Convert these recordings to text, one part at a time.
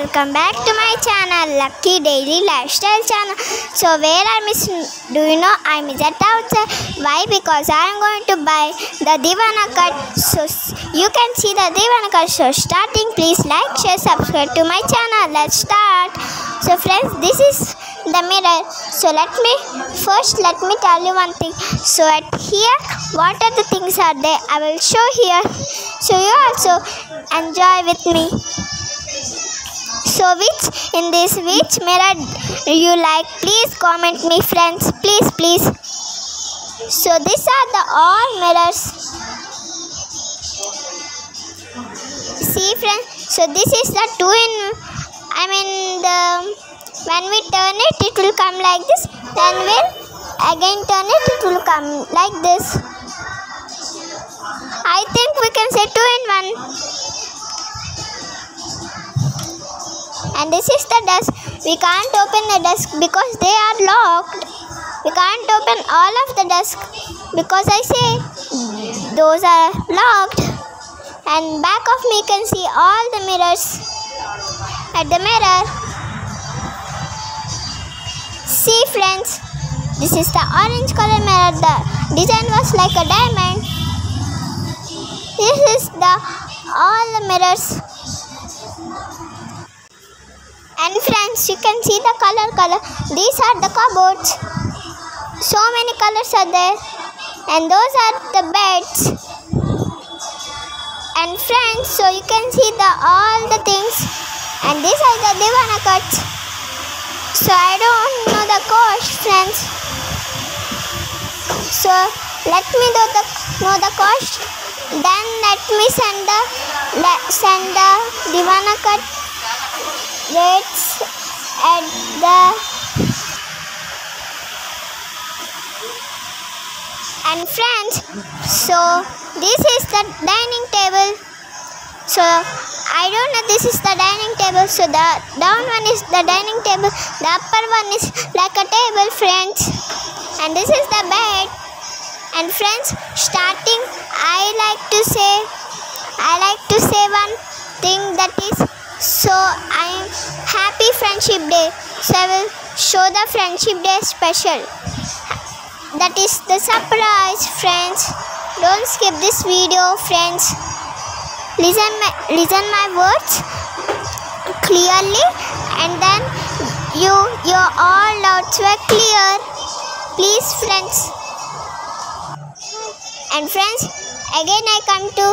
welcome back to my channel Lucky Daily Lifestyle channel. So where I miss do you know I miss at outside? Why? Because I am going to buy the Divana. So you can see the Divana. So starting please like, share, subscribe to my channel. Let's start. So friends this is the mirror. So let me first let me tell you one thing. So at here what are the things are there? I will show here. So you also enjoy with me. So which in this which mirror you like? Please comment me friends. Please please. So these are the all mirrors. See friends. So this is the two in. I mean the when we turn it, it will come like this. Then we'll again turn it, it will come like this. I think we can say two in one. And this is the desk. We can't open the desk because they are locked. We can't open all of the desk because I say those are locked. And back of me can see all the mirrors. At the mirror. See friends. This is the orange color mirror. The design was like a diamond. This is the all the mirrors. And friends, you can see the color color. These are the cupboards. So many colors are there. And those are the beds. And friends, so you can see the all the things. And these are the divana cuts. So I don't know the cost, friends. So let me know the know the cost. Then let me send the send the divana cut rates at the and friends so this is the dining table. So i don't know this is the dining table. So the down one is the dining table. The upper one is like a table friends. And this is the bed. And friends starting i like to say i like to say one thing that is so friendship day. So i will show the friendship day special. That is the surprise friends. Don't skip this video friends. Listen my, listen my words clearly and then you your all doubts were clear. Please friends. And friends again i come to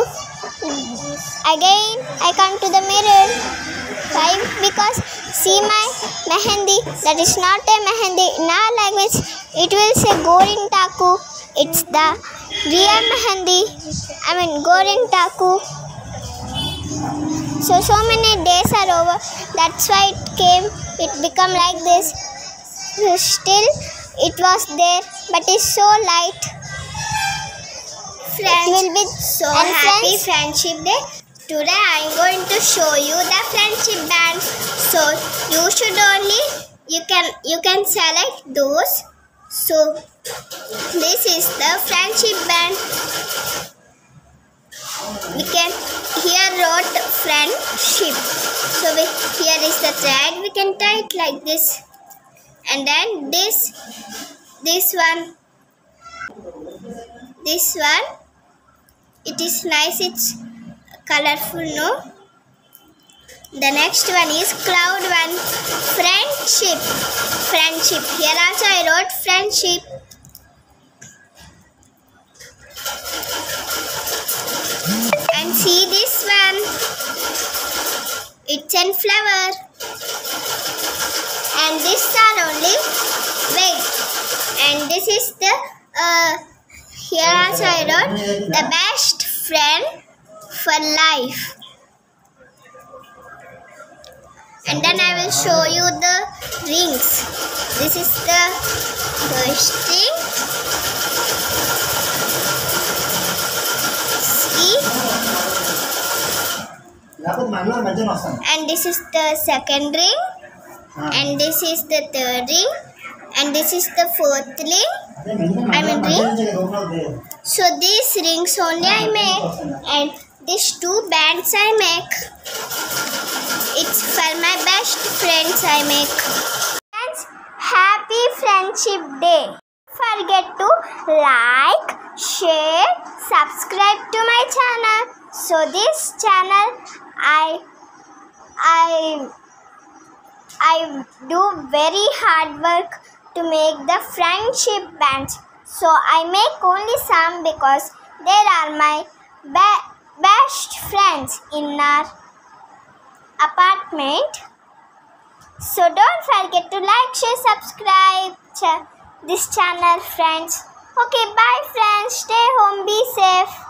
again i come to the mirror. Why? Because see my mehendi. That is not a mehendi in our language. It will say goring taku. It's the real mehendi. I mean goring taku. So so many days are over. That's why it came. It become like this. Still it was there but it's so light. Friends will be So happy friends, Friendship Day. Today I am going to show you the friendship band. So you should only you can you can select those. So this is the friendship band. We can here wrote friendship. So we, here is the tag. We can tie it like this, and then this this one this one it is nice it's colorful no? The next one is cloud one friendship. Friendship. Here also i wrote friendship. And see this one. It's in flower. And this are only wait and this is the uh, here also I wrote the best friend for life. And then I will show you the rings. This is the first ring see? And this is the second ring. And this is the third ring. And this is the fourth ring. I mean ring. So these rings only I made and these two bands I make. It's for my best friends I make. Friends, happy Friendship Day. Forget to like, share, subscribe to my channel. So this channel I I I do very hard work to make the friendship bands. So I make only some because they are my be- best friends in our apartment. So don't forget to like, share, subscribe ch- this channel, friends. Okay, bye, friends. Stay home, be safe.